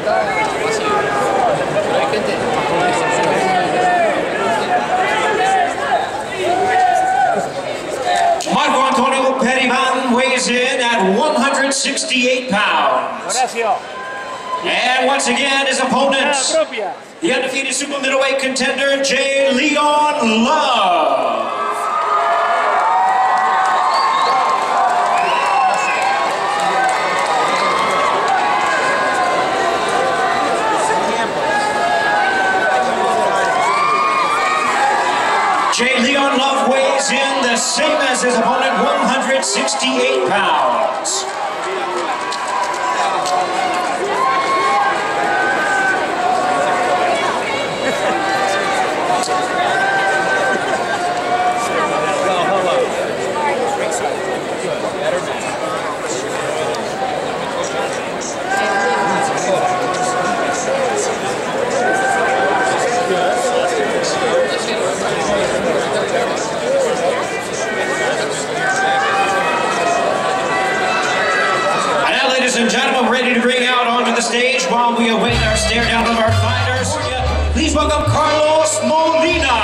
acá vacío. Pero hay gente que se. Marco Antonio Periban weighs in at 168 pounds. And once again, his opponent, ah, the undefeated super middleweight contender, J'Leon Love. Love weighs in the same as his opponent, 168 pounds. Molina.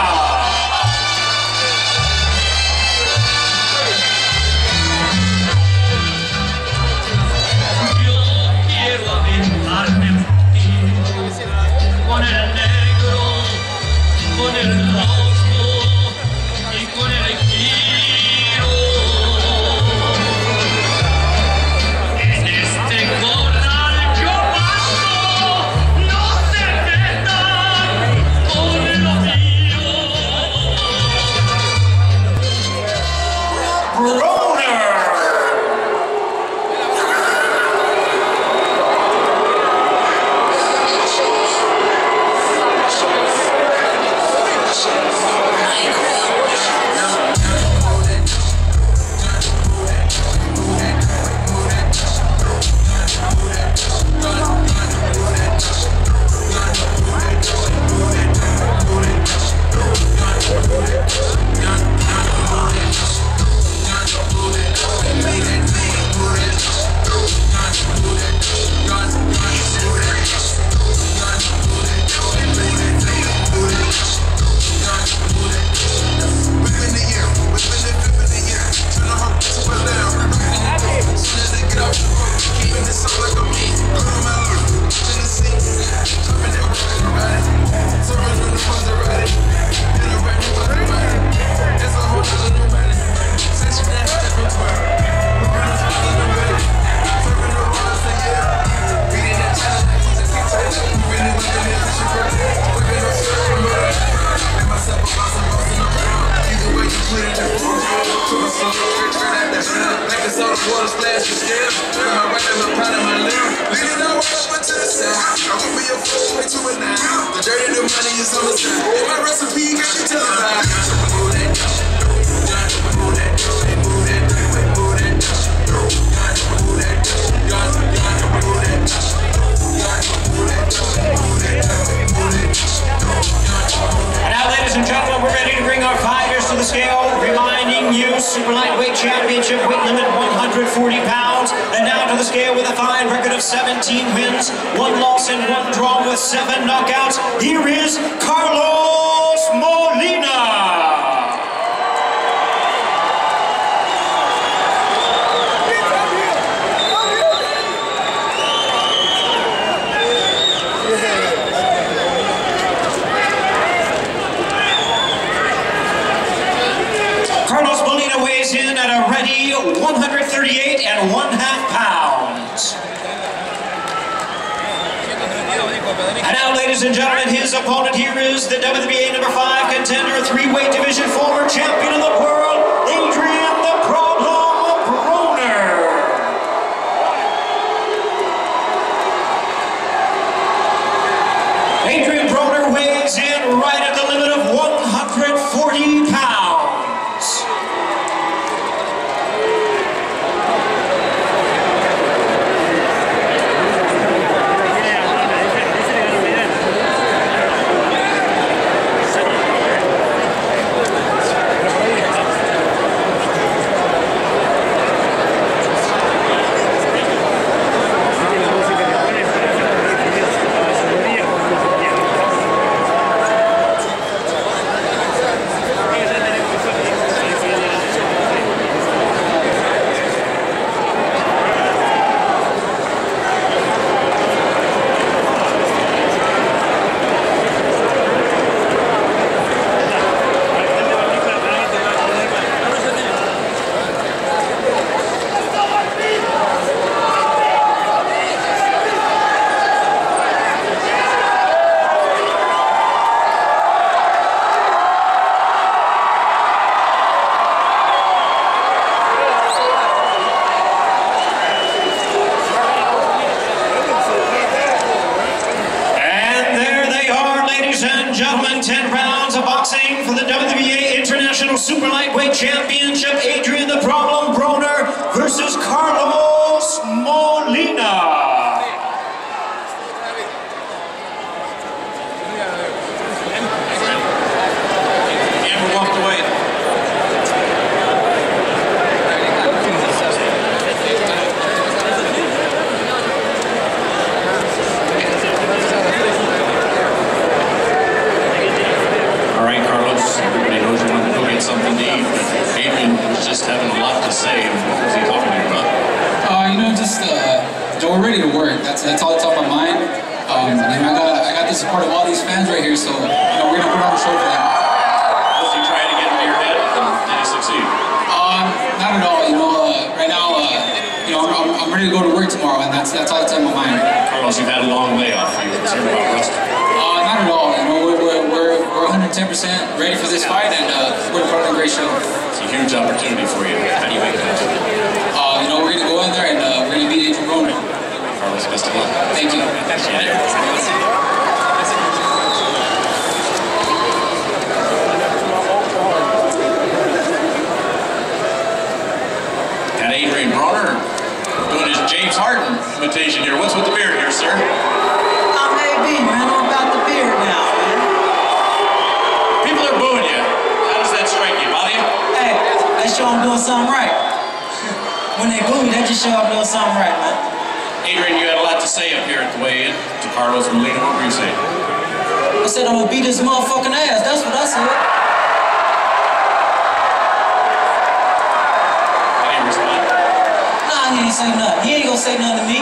nothing. He ain't gonna say nothing to me.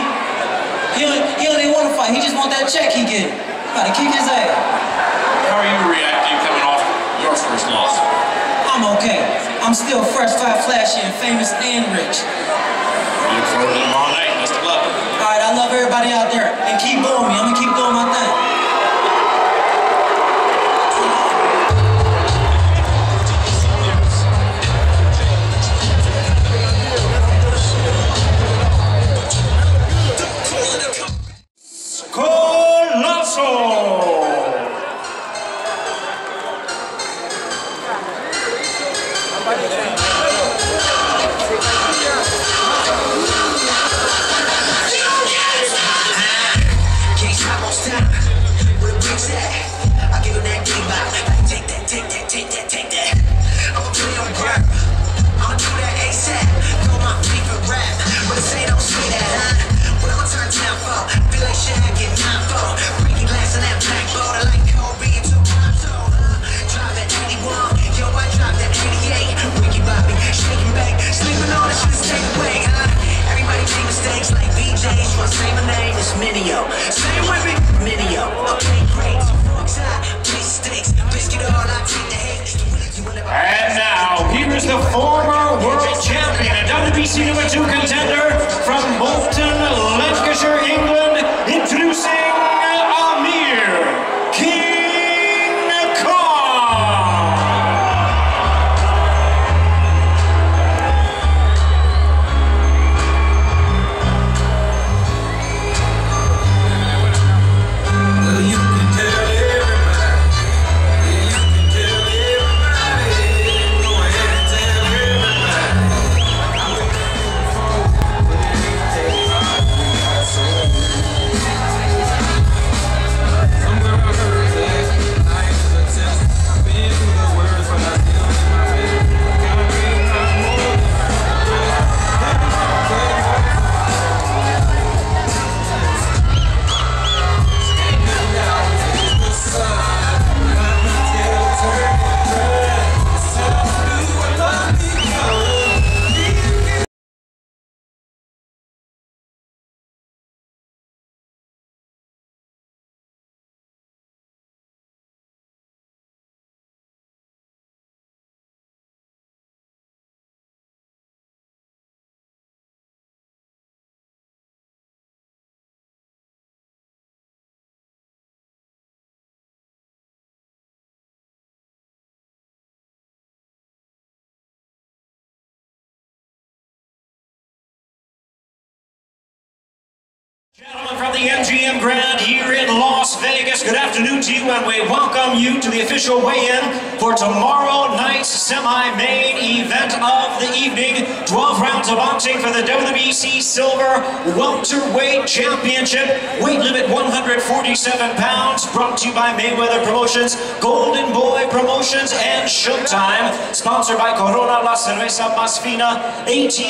He don't, he don't even want to fight. He just want that check he get. Gotta kick his ass. How are you reacting coming off your first loss? I'm okay. I'm still fresh, fat, flashy, and famous and rich. You look forward all night. Best of. All right, I love everybody out there. And keep doing me. I'm gonna keep doing my thing. From the MGM Grand here in Las Vegas. Good afternoon to you, and we welcome you to the official weigh-in for tomorrow night's semi-main event of the evening. 12 rounds of boxing for the WBC Silver Welterweight Championship. Weight limit 147 pounds. Brought to you by Mayweather Promotions, Golden Boy Promotions, and Showtime. Sponsored by Corona La Cerveza Más Fina, AT&T,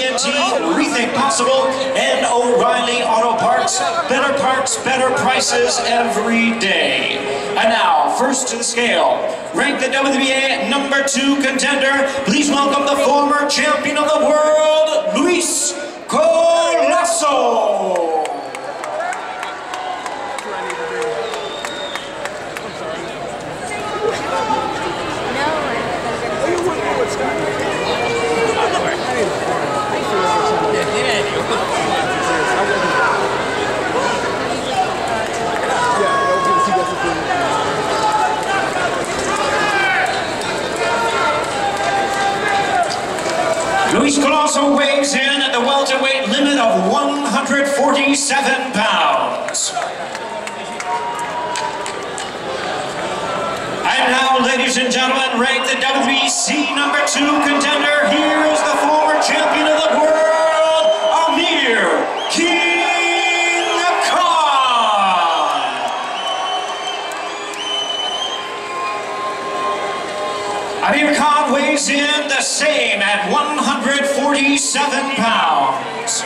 Rethink Possible, and O'Reilly Auto Parts. Better parts, better prices every day. And now, first to the scale, rank the WBA number two contender. Please welcome the former champion of the world, Luis Collazo. Luis Collazo weighs in at the welterweight limit of 147 pounds. And now, ladies and gentlemen, ranked the WBC number two contender. Here's the former champion of the Amir Khan weighs in the same at 147 pounds.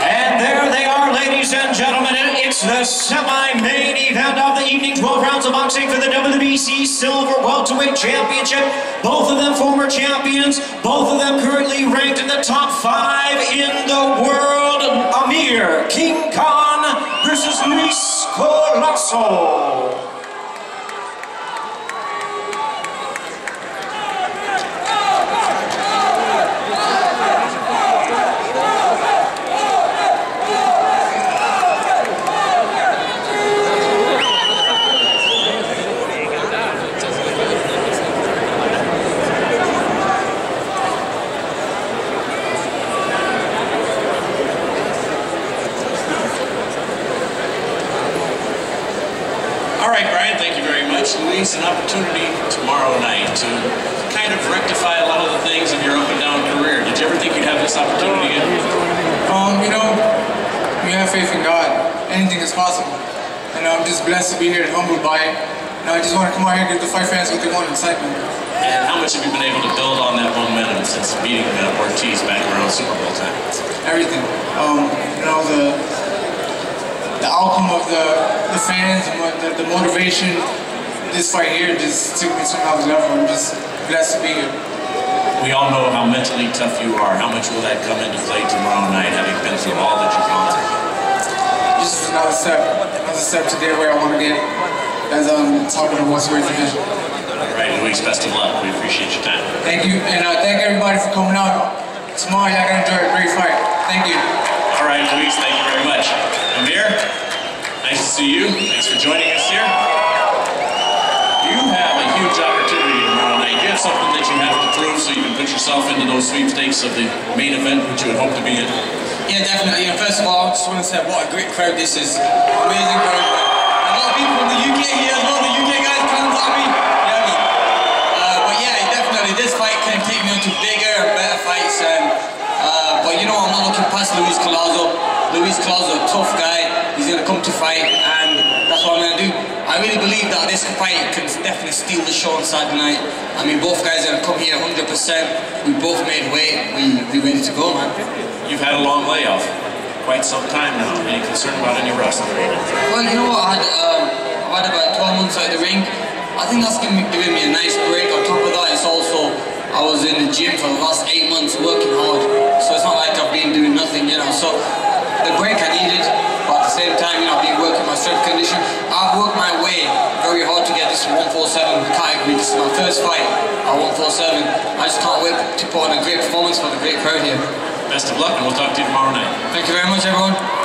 And there they are, ladies and gentlemen. It's the semi-main event of the evening. 12 rounds of boxing for the WBC Silver Welterweight Championship. Both of them former champions. Both of them currently ranked in the top five in the world. Amir King Khan versus Luis Collazo. All right, Brian, thank you very much. Luis, an opportunity tomorrow night to kind of rectify a lot of the things in your up and down career. Did you ever think you'd have this opportunity again? Um, you know, we have faith in God. Anything is possible. And I'm just blessed to be here and humbled by it. And I just want to come out here and give the fight fans what they want, excitement. And how much have you been able to build on that momentum since beating uh, Ortiz back around Super Bowl time? Everything. Um, you know, the the outcome of the, the fans and what the, the motivation this fight here just took me to another level. I'm just blessed to be here. We all know how mentally tough you are. How much will that come into play tomorrow night, having been through all that you've gone through? Just another step, another step to get where I want to get as I'm talking to what's right ahead. All right, Luis, best of luck. We appreciate your time. Thank you, and uh, thank everybody for coming out. Tomorrow, y'all gonna enjoy a great fight. Thank you. All right, Luis, thank you very much. Amir, nice to see you. Thanks for joining us here. You have a huge opportunity have something that you have to prove so you can put yourself into those sweepstakes of the main event, which you would hope to be in. Yeah, definitely. And first of all, I just want to say what a great crowd this is. Amazing crowd. A lot of people from the UK here as well. The UK guys to me. I mean? Uh, but yeah, definitely. This fight can take me on to bigger and better fights. And, uh, but you know, I'm not looking past Luis Collazo. Luis Collazo, a tough guy. He's going to come to fight, and that's what I'm going to do. I really believe that this fight can definitely steal the show on Saturday night. I mean, both guys to come here 100%. We both made weight. We we ready to go, man. You've had a long layoff, quite some time now. Any concern about any rust? Well, you know what? I had, um, I've had about 12 months out of the ring. I think that's giving me, giving me a nice break. On top of that, it's also I was in the gym for the last eight months working hard. So it's not like I've been doing nothing, you know. So the break I needed, but at the same time, you know, I've been working my strength condition. I've worked my way very hard to get this 147 category. This is my first fight at 147. I just can't wait to put on a great performance for the great crowd here. Best of luck, and we'll talk to you tomorrow night. Thank you very much, everyone.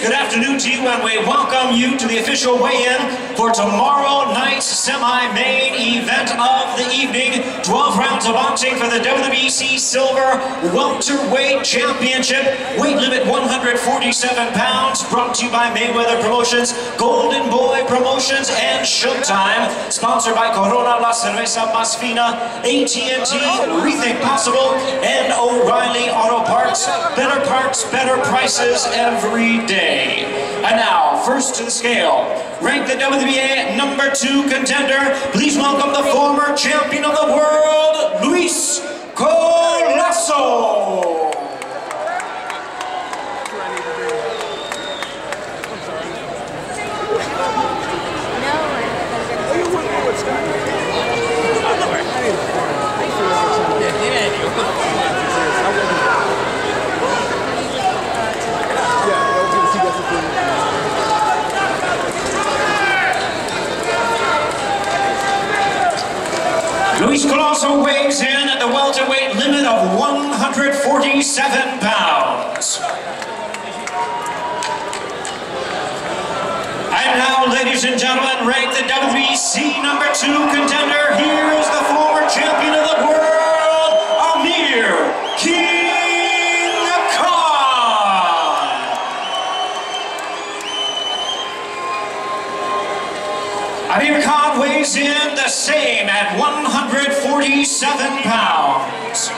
Good afternoon to you, and we welcome you to the official weigh-in for tomorrow night's semi-main event of the evening. 12 rounds of boxing for the WBC Silver Welterweight Championship. Weight limit 147 pounds. Brought to you by Mayweather Promotions, Golden Boy Promotions, and Showtime. Sponsored by Corona La Cerveza Más Fina, AT&T, Rethink Possible, and O'Reilly Auto Parts. Better parts, better prices every day. And now, first to the scale, rank the WBA number two contender. Please welcome the former champion of the world, Luis Collazo. Luis Collazo weighs in at the welterweight limit of 147 pounds. And now, ladies and gentlemen, ranked the WBC number two contender. Here is the former champion of the world, Amir King Khan. Amir Khan weighs in the same at 147 pounds.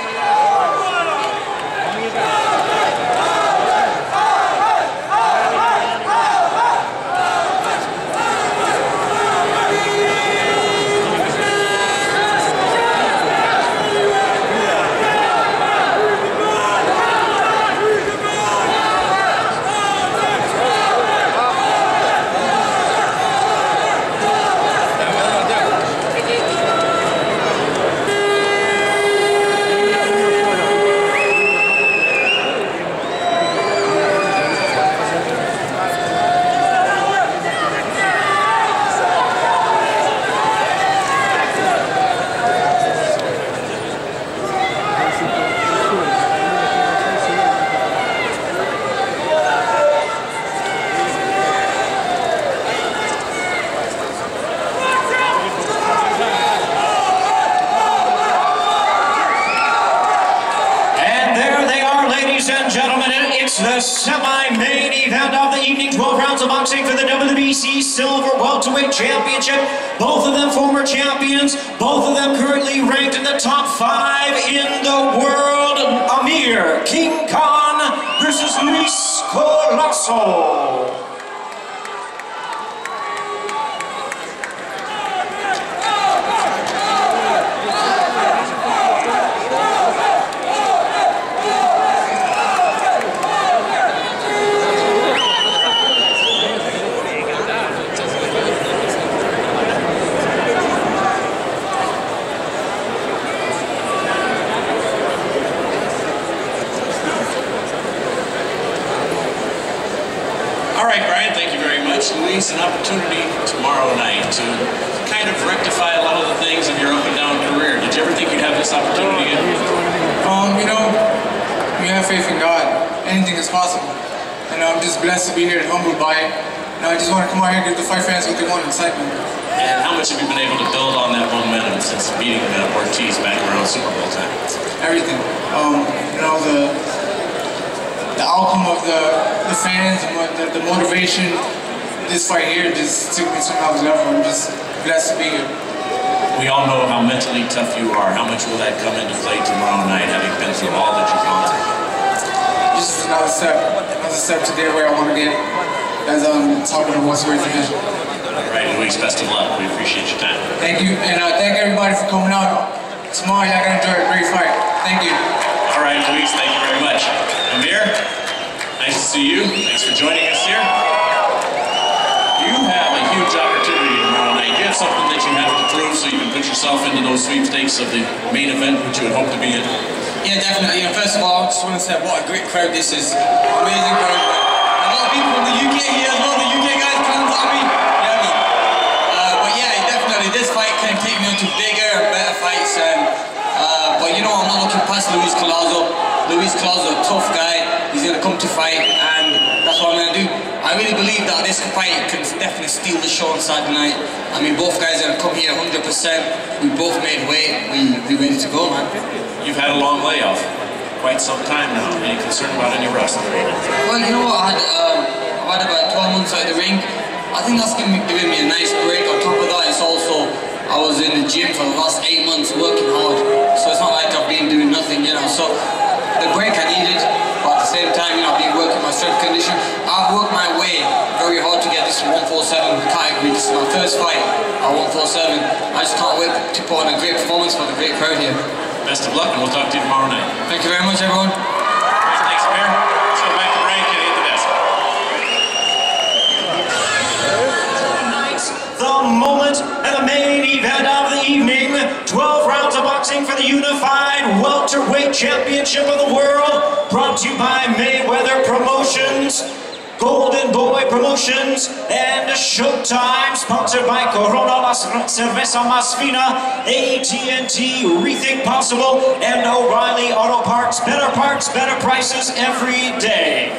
And there they are, ladies and gentlemen. It's the semi-main event of the evening. 12 rounds of boxing for the WBC Silver Welterweight Championship. Both of them former champions. Both of them currently ranked in the top five in the world. Amir King Khan versus Luis Collazo. All right, Brian, thank you very much. Luis, an opportunity tomorrow night to kind of rectify a lot of the things in your up and down career. Did you ever think you'd have this opportunity again? Um, you know, we have faith in God. Anything is possible. And I'm just blessed to be here and humbled by it. And I just want to come out here and give the fight fans what they want, excitement. And how much have you been able to build on that momentum since beating uh, Ortiz back around Super Bowl time? Everything. Um, you know, the the outcome of the, the fans and what the, the motivation this fight here just took me to another level. I'm just blessed to be here. we all know how mentally tough you are. How much will that come into play tomorrow night, having been through all that you've gone through? Just another step, another step to get where I want to get as um top of the welterweight division. All right, Luis, best of luck. We appreciate your time. Thank you, and uh, thank everybody for coming out. Tomorrow, y'all gonna enjoy a great fight. Thank you. All right, Luis, thank you very much. Amir, nice to see you. Thanks for joining us here. You have a huge opportunity tomorrow night. You have something that you have to prove so you can put yourself into those sweepstakes of the main event, which you would hope to be in. Yeah, definitely. Yeah, first of all, I just want to say what a great crowd this is. Amazing crowd. A lot of people from the UK here as well. The UK guys come to me. Uh, but yeah, definitely this fight can take me into bigger and better fights. Uh, but you know, I'm not looking past Luis Collazo. Luis Collazo, a tough guy. He's going to come to fight, and that's what I'm going to do. I really believe that this fight can definitely steal the show on Saturday night. I mean, both guys are going to come here 100%. We both made weight. We we ready to go, man. You've had a long layoff, quite some time now. Any concern about any rust? Well, you know what? I had, um, I've had about 12 months out of the ring. I think that's giving me, giving me a nice break. On top of that, it's also I was in the gym for the last eight months working hard, so it's not like I've been doing nothing, you know. So the break I needed, but at the same time, you know, I've been working my strength condition. I've worked my way very hard to get this 147 category. This is my first fight at 147. I just can't wait to put on a great performance for the great crowd here. Best of luck, and we'll talk to you tomorrow night. Thank you very much, everyone. Thanks, Amir. Let's go back to break and hit the desk. The moment and the main event of the evening. 12 rounds of boxing for the unified welterweight championship of the world. Brought to you by Mayweather Promotions. Golden Boy Promotions and Showtime, sponsored by Corona Mas Cerveza Mas Fina, AT&T, Rethink Possible, and O'Reilly Auto Parts. Better parts, better prices every day.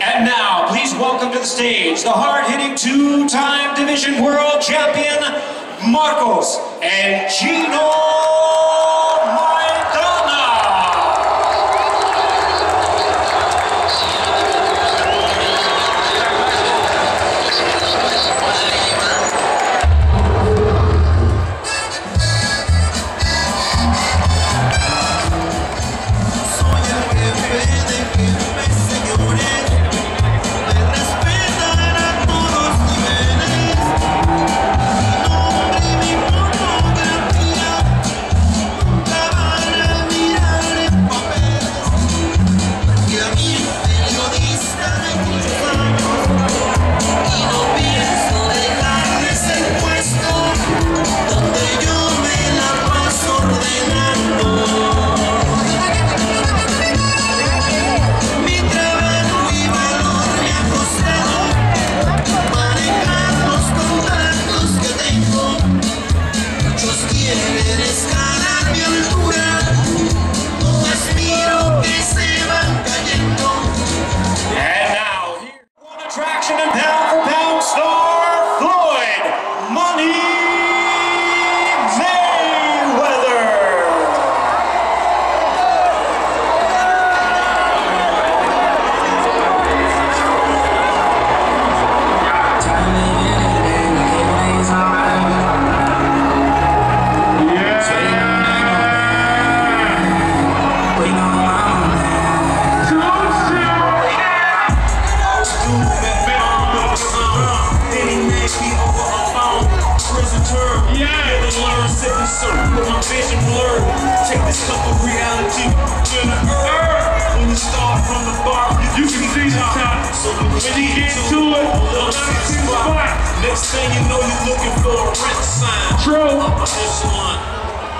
And now, please welcome to the stage the hard-hitting two-time division world champion, Marcos El Chino Next thing you know, you're looking for a rent sign. True. A echelon.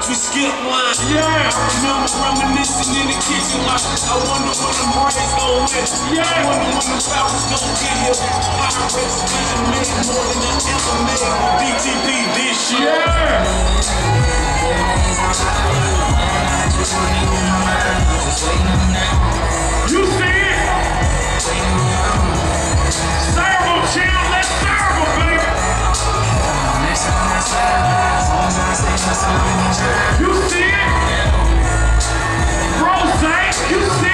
We skip line. Yeah. Remember reminiscing in the kitchen like I wonder when the braids gon' win. Yeah. I wonder when the Falcons gon' get here. Pirates made more than I ever made. DTP this year. Yeah. You see You see it? Rose, eh? you see it?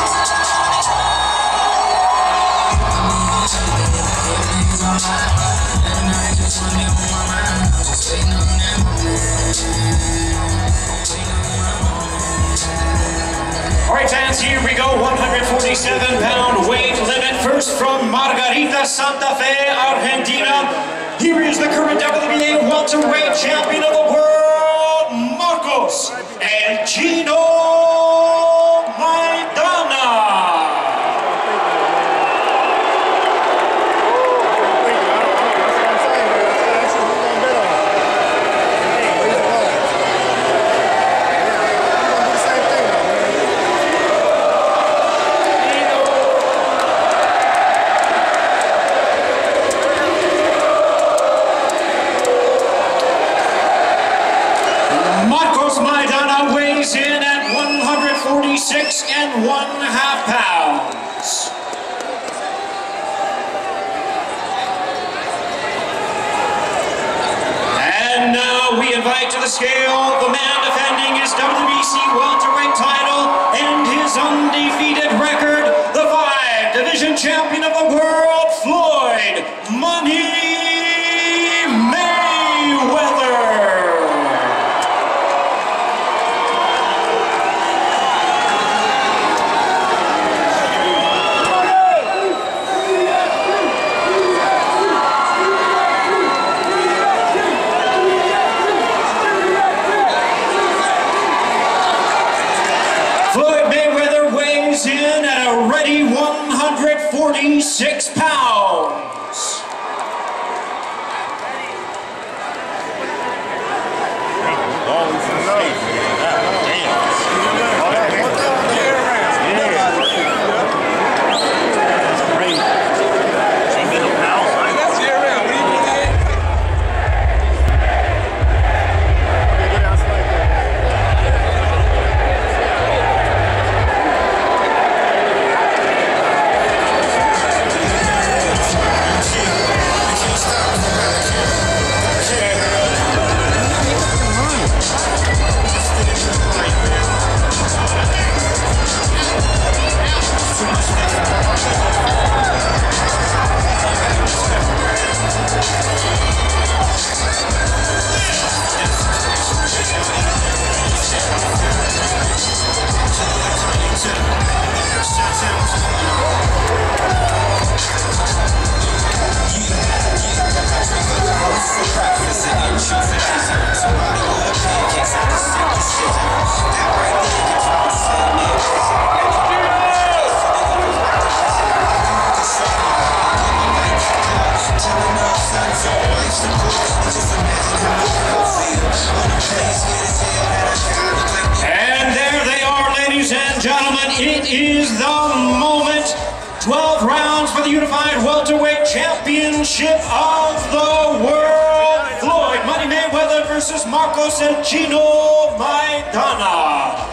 here we go. 147 pound weight limit. First from Margarita Santa Fe, Argentina. Here is the current WBA welterweight champion of the world, Marcos El Chino is the moment. 12 rounds for the unified welterweight championship of the world. Floyd Money Mayweather versus Marcos El Chino Maidana.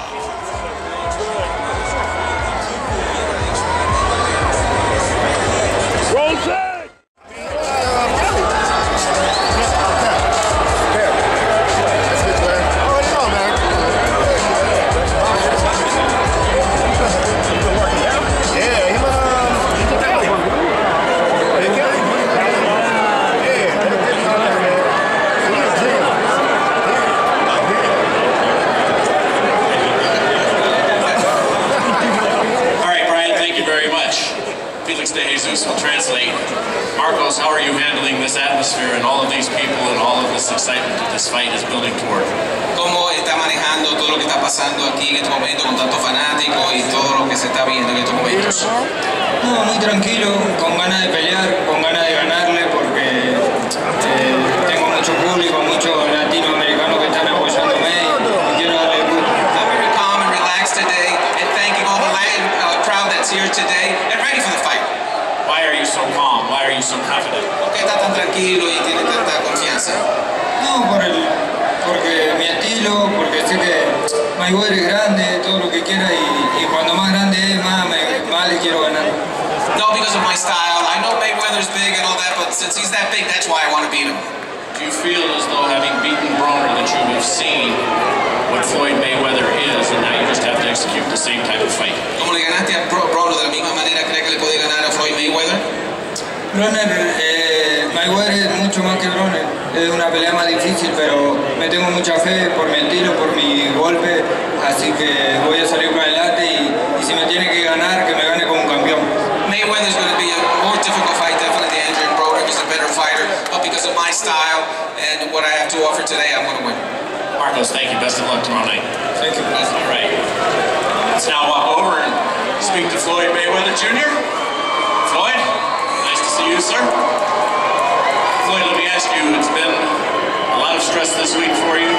Atmosphere and all of these people and all of this excitement that this fight is building toward? cómo está manejando todo lo que está pasando aquí en este momento con tantos fanáticos y todo lo que se está viendo en estos momentos. No, muy tranquilo, con ganas de pelear, con ganas de ganarle, porque eh, tengo mucho público, muchos latinoamericanos que están apoyándome y quiero darle gusto. I'm very calm and relaxed today and thanking all the Latin uh, crowd that's here today and ready for the fight. Why are you so calm? Why are you so confident? ¿Por qué está tan tranquilo y tiene tanta confianza? No, por el, porque mi estilo, porque sé que Mayweather es grande, todo lo que quiera y, y cuando más grande es, más, me- más le quiero ganar. No, because of my style. I know Mayweather's big and all that, but since he's that big, that's why I want to beat him. Do you feel as though having beaten Broner that you have seen what Floyd Mayweather is and now you just have to execute the same type of fight? Como le ganaste a Bro Broner de la misma manera, ¿cree que le puede ganar a Floyd Mayweather? Broner, eh, Mayweather es mucho más que Broner, es una pelea más difícil, pero me tengo mucha fe por mi estilo, por mi golpe, así que voy a salir para adelante y, y si me tiene que ganar, que me gane como un campeón. Mayweather's going to be a more difficult fight, definitely than Andrew Broner. He's a better fighter, but because of my style and what I have to offer today, I'm going to win. Marcos, thank you. Best of luck tomorrow night. Thank you. All right. Let's now walk over and speak to Floyd Mayweather Jr. Floyd, nice to see you, sir. Floyd, let me ask you, it's been a lot of stress this week for you.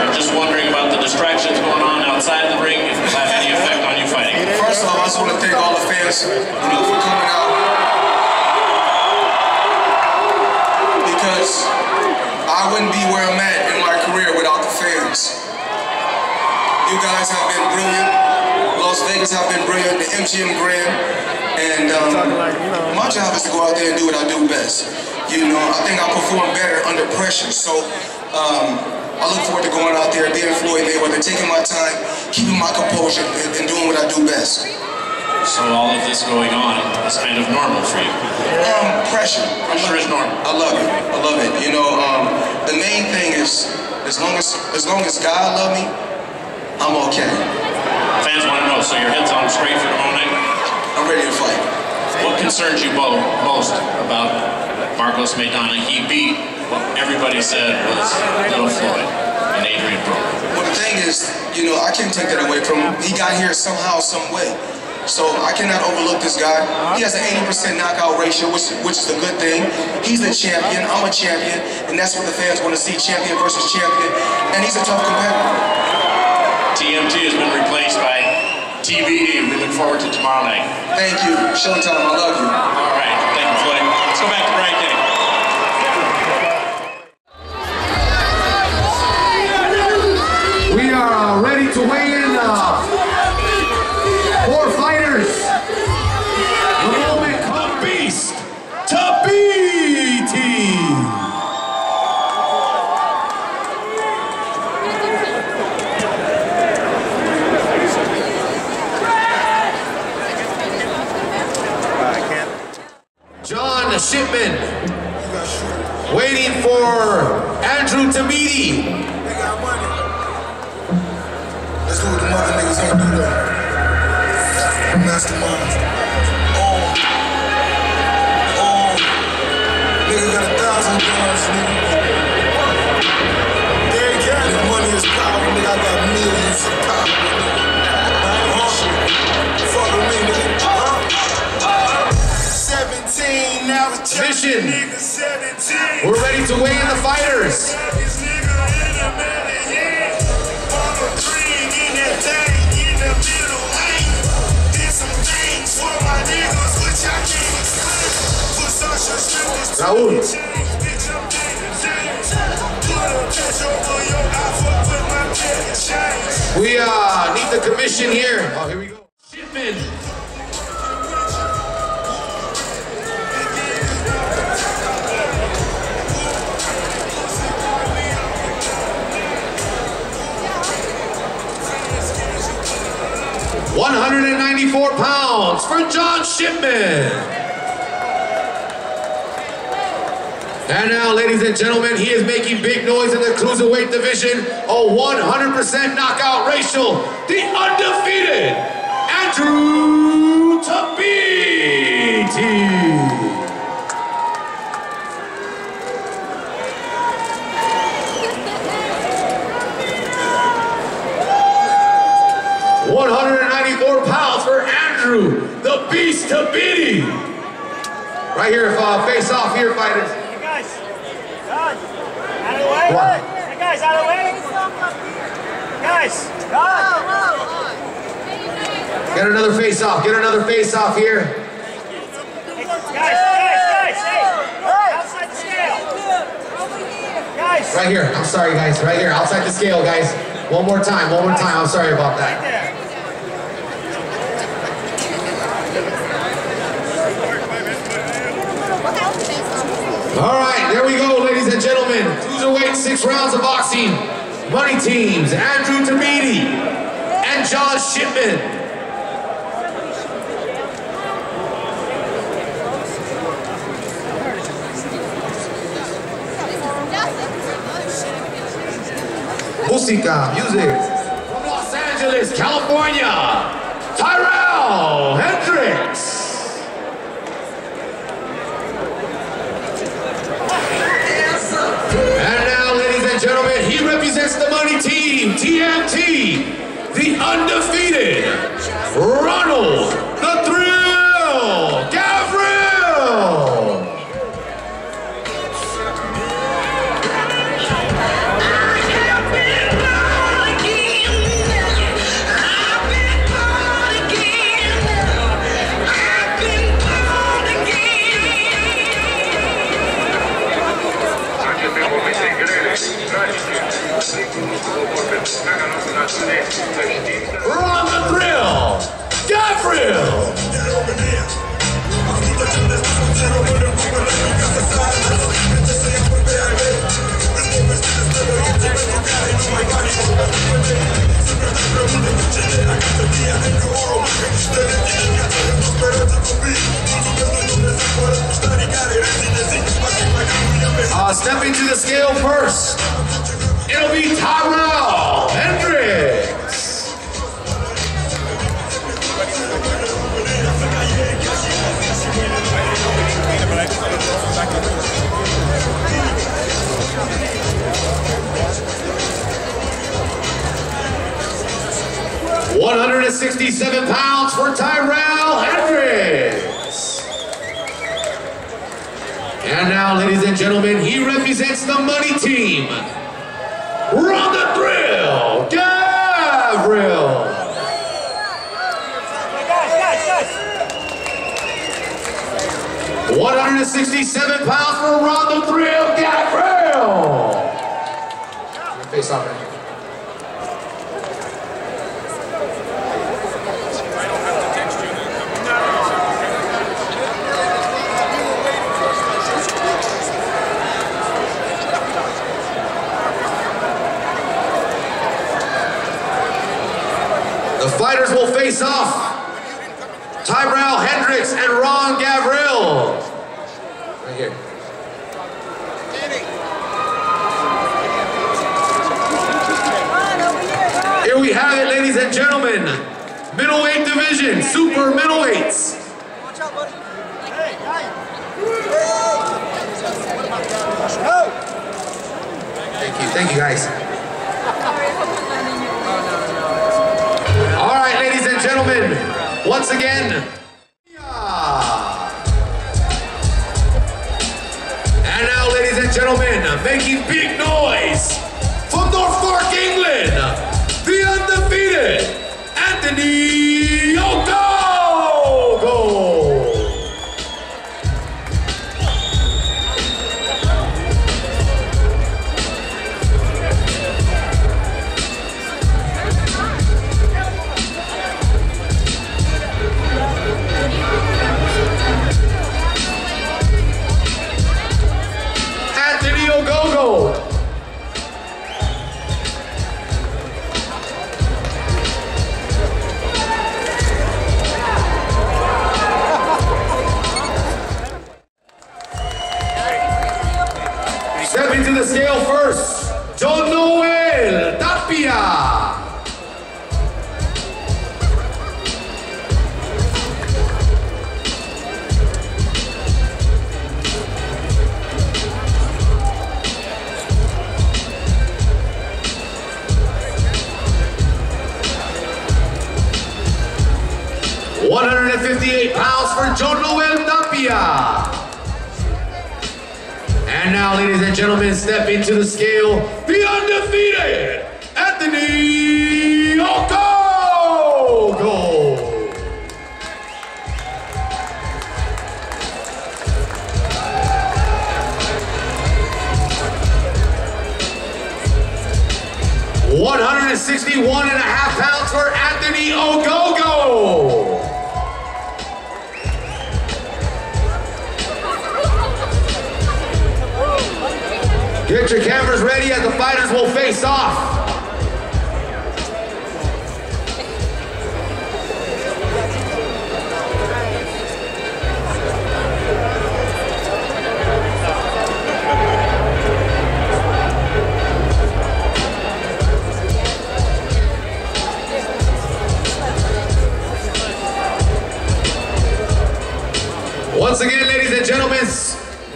I'm just wondering about the distractions going on outside the ring, if it have any effect on you fighting. First off, I just want to thank all the fans, you know, for coming out. Because I wouldn't be where I'm at in my career without the fans. You guys have been brilliant. Las Vegas have been brilliant. The MGM Grand. And um, my job is to go out there and do what I do best. You know, I think I perform better under pressure. So um, I look forward to going out there, being Floyd Mayweather, taking my time, keeping my composure, and, and doing what I do best. So all of this going on is kind of normal for you. Um, pressure. Pressure is normal. I love it. I love it. You know, um, the main thing is, as long as as long as God love me, I'm okay. Fans want to know, so your head's on straight for tomorrow night? I'm ready to fight. What concerns you both most about Marcos Maidana? He beat what everybody said was Little Floyd and Adrien Broner. Well, the thing is, you know, I can't take that away from him. He got here somehow, some way. So I cannot overlook this guy. He has an 80% knockout ratio, which, which is a good thing. He's a champion. I'm a champion, and that's what the fans want to see: champion versus champion. And he's a tough competitor. TMT has been replaced by TBE. We look forward to tomorrow night. Thank you. Showtime. I love you. All right, thank you, Floyd. Let's go back to Brian Shipman waiting for Andrew Tabiti. They got money. Let's do what the mother niggas ain't do though. Mastermind. Oh. Oh. Nigga got a thousand dollars, nigga. Gary County, money is power, nigga. I got millions of power, nigga. Fuck me, nigga. Mission. We're ready to weigh in the fighters. Raúl. We uh, need the commission here. Oh, here we go. 194 pounds for John Shipman. And now, ladies and gentlemen, he is making big noise in the cruiserweight division. A 100% knockout racial, the undefeated Andrew One more time, one more time. I'm sorry about that. All right, there we go, ladies and gentlemen. Cruiserweight, six rounds of boxing. Money teams, Andrew Tabiti and Josh Shipman. música, music. From Los Angeles, California, Tyrell Hendrix. And now, ladies and gentlemen, he represents the money team, TMT, the undefeated. focus.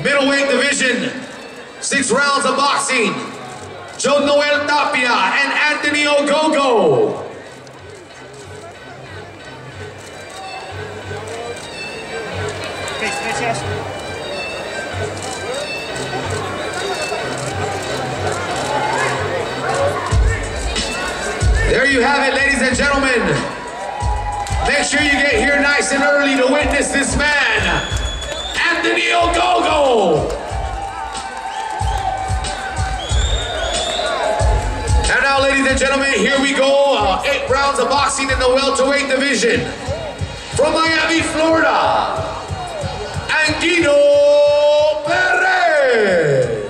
Middleweight division, six rounds of boxing. Joe Noel Tapia and Anthony Ogogo. Okay, stay chest. There you have it, ladies and gentlemen. Make sure you get here nice and early to witness this man, Anthony Ogogo. And now, ladies and gentlemen, here we go. Uh, eight rounds of boxing in the welterweight division. From Miami, Florida, Angino Perez.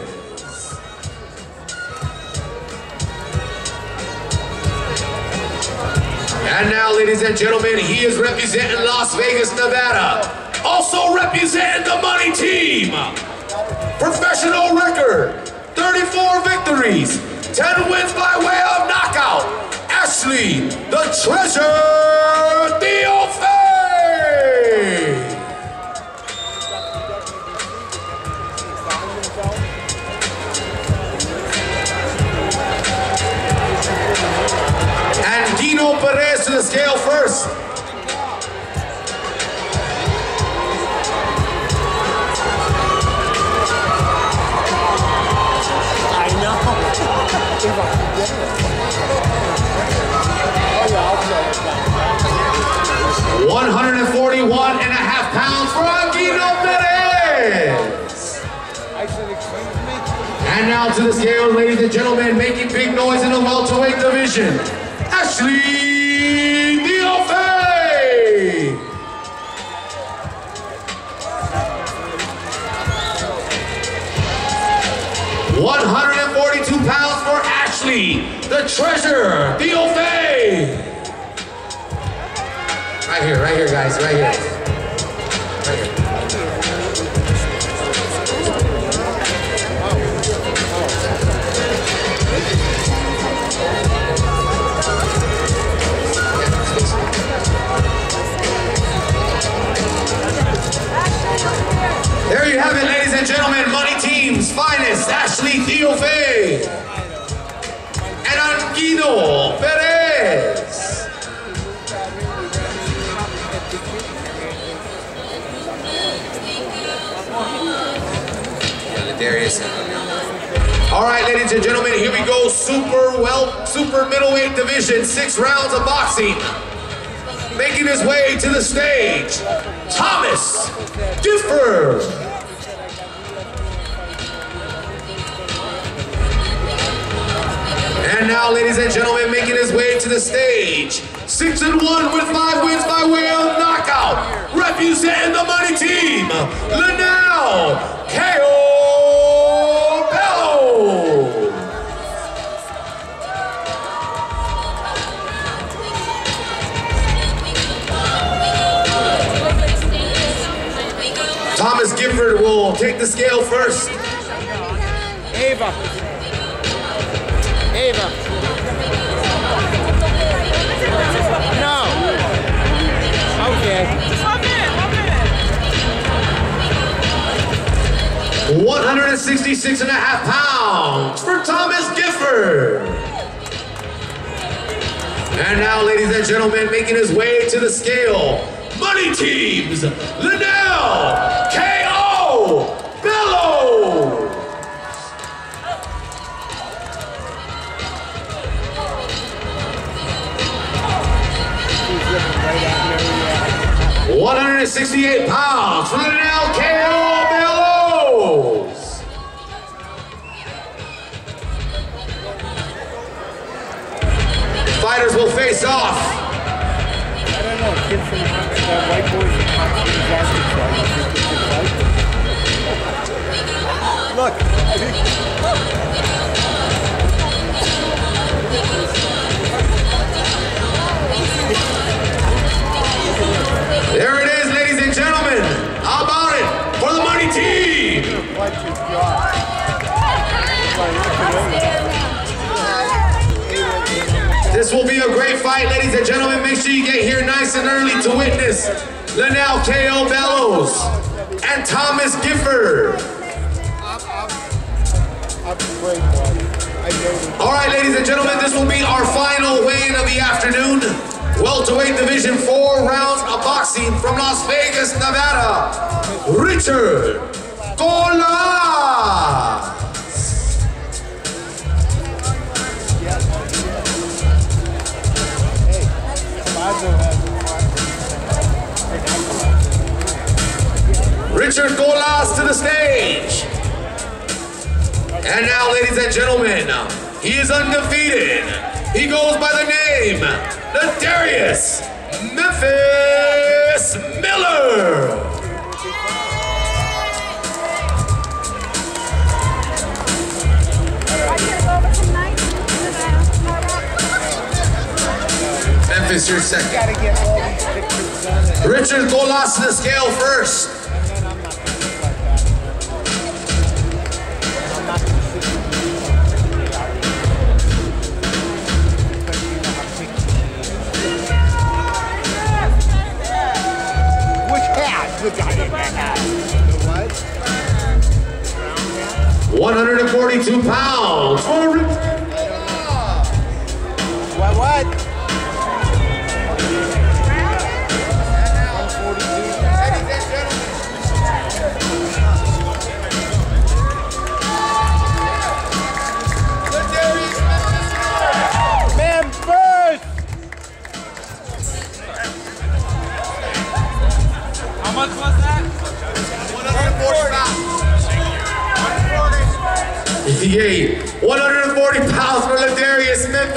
And now, ladies and gentlemen, he is representing Las Vegas, Nevada. Also representing the money team. Professional record, 34 victories, 10 wins by way of knockout. Ashley, the treasure, Theophane. And Dino Perez to the scale first. And now to the scale, ladies and gentlemen, making big noise in the welterweight division, Ashley Theophane. 142 pounds for Ashley, the treasure, Theophane. Right here, right here, guys, right here. There you have it, ladies and gentlemen. Money Team's finest, Ashley Theophane and Angino Perez. All right, ladies and gentlemen, here we go. Super well, super middleweight division, six rounds of boxing. Making his way to the stage, Thomas Gifford. And now, ladies and gentlemen, making his way to the stage, six and one with five wins by way of knockout, representing the money team, Lanell will take the scale first. Ava. Ava. No. Okay. 166 pounds for Thomas Gifford. And now, ladies and gentlemen, making his way to the scale, Money Teams, Lanell 168 pounds from the LKO Bellows. Fighters will face off. I don't know, from white Look, I think witness Lanell K.O. Bellows and Thomas Gifford. All right, ladies and gentlemen, this will be our final weigh-in of the afternoon. Welterweight Division 4 rounds of boxing from Las Vegas, Nevada. Richard Gola. Richard Golas to the stage. And now, ladies and gentlemen, he is undefeated. He goes by the name Ladarius Memphis Miller. Memphis, you're second. Richard Golas to the scale first. 142 pounds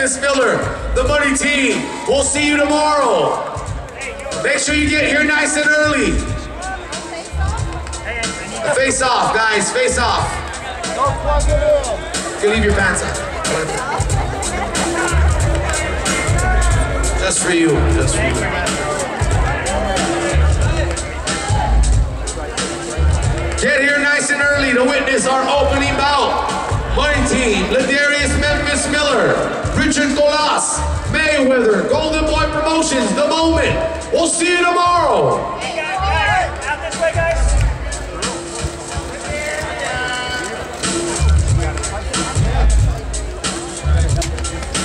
Memphis Miller, the money team. We'll see you tomorrow. Make sure you get here nice and early. Face off, guys, face off. You leave your pants on. Just for you, just for you. Get here nice and early to witness our opening bout. Money team, Ladarius Memphis Miller, Richard Golas, Mayweather, Golden Boy Promotions, The Moment. We'll see you tomorrow.